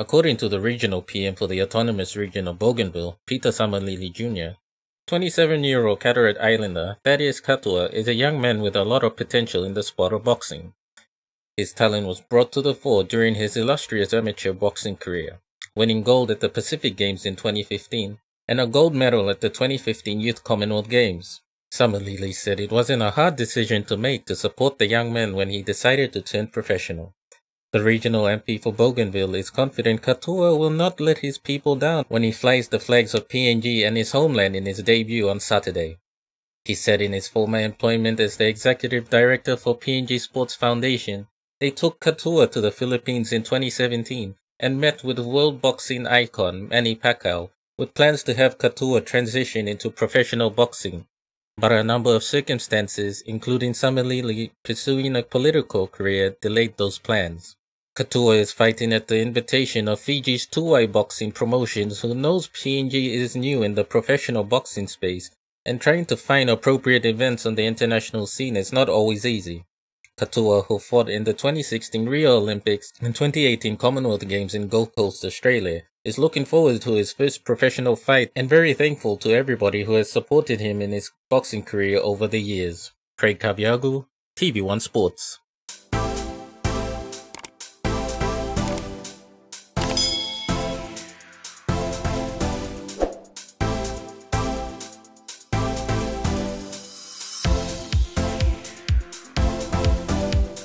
According to the regional PM for the autonomous region of Bougainville, Peter Tsiamalili Jr., 27-year-old Carteret Islander Thadius Katua is a young man with a lot of potential in the sport of boxing. His talent was brought to the fore during his illustrious amateur boxing career, winning gold at the Pacific Games in 2015 and a gold medal at the 2015 Youth Commonwealth Games. Tsiamalili said it wasn't a hard decision to make to support the young man when he decided to turn professional. The regional MP for Bougainville is confident Katua will not let his people down when he flies the flags of PNG and his homeland in his debut on Saturday. He said in his former employment as the executive director for PNG Sports Foundation, they took Katua to the Philippines in 2017 and met with world boxing icon Manny Pacquiao with plans to have Katua transition into professional boxing. But a number of circumstances, including Tsiamalili pursuing a political career, delayed those plans. Katua is fighting at the invitation of Fiji's Tuwai Boxing Promotions who knows PNG is new in the professional boxing space and trying to find appropriate events on the international scene is not always easy. Katua, who fought in the 2016 Rio Olympics and 2018 Commonwealth Games in Gold Coast, Australia, is looking forward to his first professional fight and very thankful to everybody who has supported him in his boxing career over the years. Craig Kaviagu, TVWAN Sports.